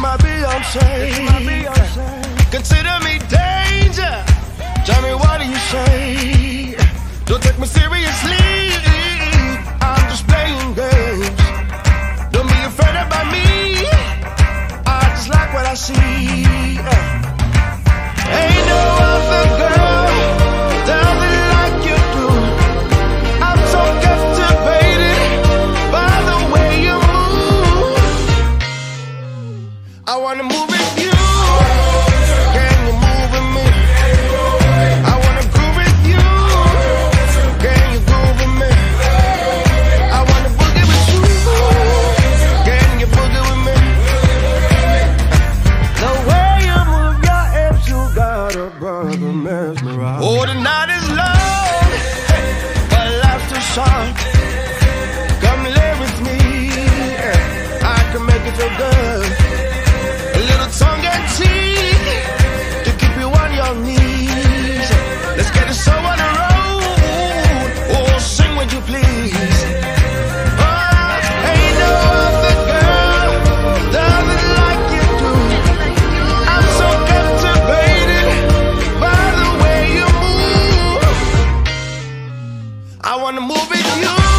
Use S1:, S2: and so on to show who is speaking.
S1: my Beyonce. Consider me danger. me what do you say? Don't take me seriously. I'm just playing games. Don't be afraid about me. I just like what I see. I wanna move with you. Can you move with me? I wanna groove with you. Can you groove with me? I wanna boogie with you. Can you boogie with me? The way you move your hips, you got a brother. Oh, tonight. I wanna move with you.